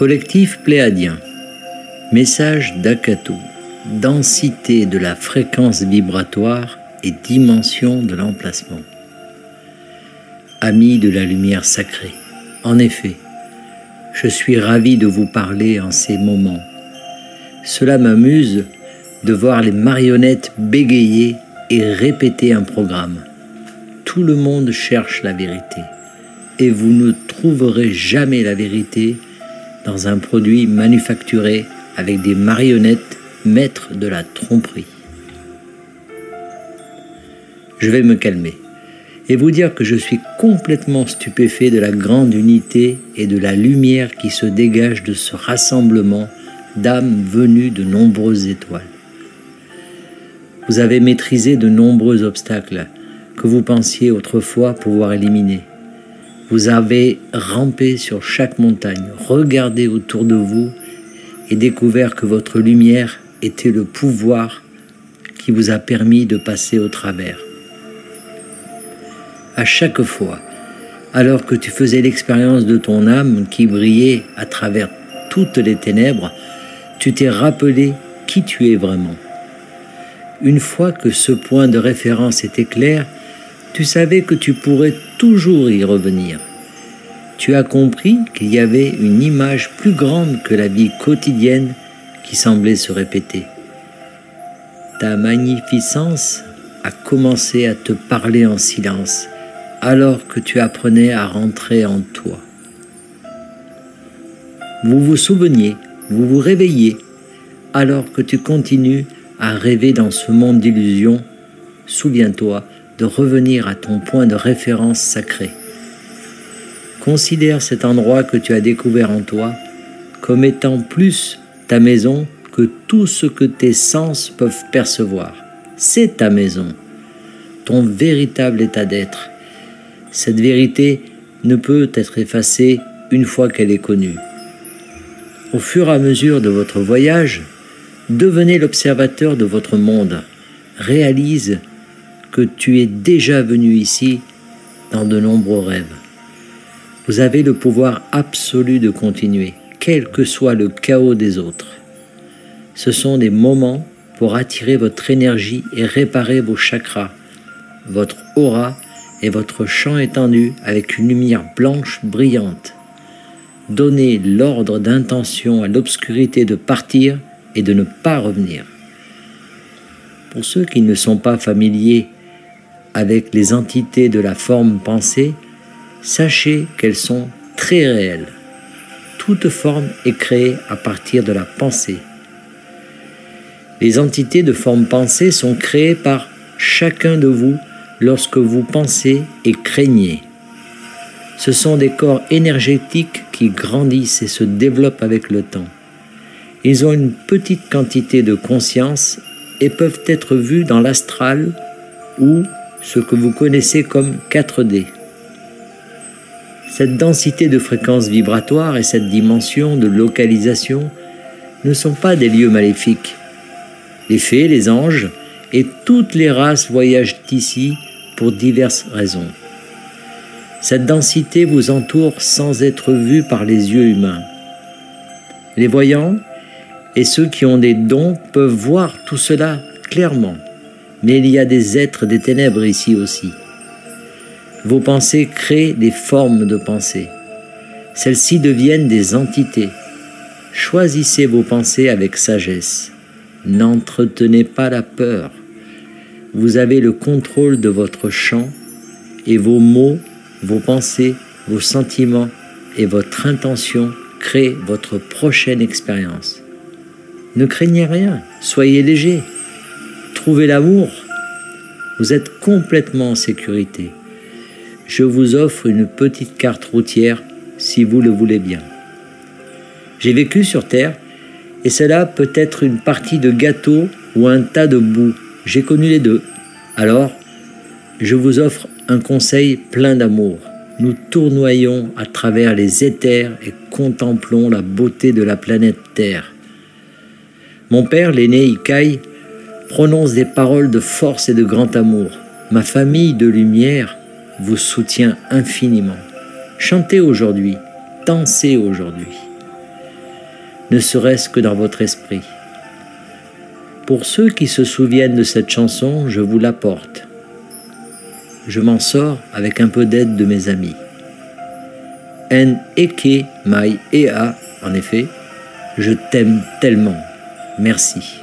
Collectif pléadien. Message d'Akato. Densité de la fréquence vibratoire et dimension de l'emplacement. Amis de la lumière sacrée. En effet, je suis ravi de vous parler en ces moments. Cela m'amuse de voir les marionnettes bégayer et répéter un programme. Tout le monde cherche la vérité et vous ne trouverez jamais la vérité dans un produit manufacturé avec des marionnettes maîtres de la tromperie. Je vais me calmer et vous dire que je suis complètement stupéfait de la grande unité et de la lumière qui se dégage de ce rassemblement d'âmes venues de nombreuses étoiles. Vous avez maîtrisé de nombreux obstacles que vous pensiez autrefois pouvoir éliminer. Vous avez rampé sur chaque montagne, regardé autour de vous et découvert que votre lumière était le pouvoir qui vous a permis de passer au travers à chaque fois, alors que tu faisais l'expérience de ton âme qui brillait à travers toutes les ténèbres, tu t'es rappelé qui tu es vraiment. Une fois que ce point de référence était clair, tu savais que tu pourrais toujours y revenir. Tu as compris qu'il y avait une image plus grande que la vie quotidienne qui semblait se répéter. Ta magnificence a commencé à te parler en silence alors que tu apprenais à rentrer en toi. Vous vous souveniez, vous vous réveillez, alors que tu continues à rêver dans ce monde d'illusions, souviens-toi de revenir à ton point de référence sacré. Considère cet endroit que tu as découvert en toi comme étant plus ta maison que tout ce que tes sens peuvent percevoir. C'est ta maison, ton véritable état d'être cette vérité ne peut être effacée une fois qu'elle est connue. Au fur et à mesure de votre voyage, devenez l'observateur de votre monde. Réalise que tu es déjà venu ici dans de nombreux rêves. Vous avez le pouvoir absolu de continuer, quel que soit le chaos des autres. Ce sont des moments pour attirer votre énergie et réparer vos chakras, votre aura et votre champ étendu avec une lumière blanche brillante. Donnez l'ordre d'intention à l'obscurité de partir et de ne pas revenir. Pour ceux qui ne sont pas familiers avec les entités de la forme pensée, sachez qu'elles sont très réelles. Toute forme est créée à partir de la pensée. Les entités de forme pensée sont créées par chacun de vous lorsque vous pensez et craignez. Ce sont des corps énergétiques qui grandissent et se développent avec le temps. Ils ont une petite quantité de conscience et peuvent être vus dans l'astral ou ce que vous connaissez comme 4D. Cette densité de fréquences vibratoires et cette dimension de localisation ne sont pas des lieux maléfiques. Les fées, les anges et toutes les races voyagent ici pour diverses raisons. Cette densité vous entoure sans être vue par les yeux humains. Les voyants et ceux qui ont des dons peuvent voir tout cela clairement, mais il y a des êtres des ténèbres ici aussi. Vos pensées créent des formes de pensée. Celles-ci deviennent des entités. Choisissez vos pensées avec sagesse. N'entretenez pas la peur vous avez le contrôle de votre champ et vos mots, vos pensées, vos sentiments et votre intention créent votre prochaine expérience. Ne craignez rien, soyez léger, trouvez l'amour, vous êtes complètement en sécurité. Je vous offre une petite carte routière si vous le voulez bien. J'ai vécu sur Terre et cela peut être une partie de gâteau ou un tas de boue j'ai connu les deux. Alors, je vous offre un conseil plein d'amour. Nous tournoyons à travers les éthers et contemplons la beauté de la planète Terre. Mon père, l'aîné Ikai, prononce des paroles de force et de grand amour. Ma famille de lumière vous soutient infiniment. Chantez aujourd'hui, dansez aujourd'hui. ne serait-ce que dans votre esprit. Pour ceux qui se souviennent de cette chanson, je vous l'apporte. Je m'en sors avec un peu d'aide de mes amis. En eke mai ea, en effet, je t'aime tellement. Merci.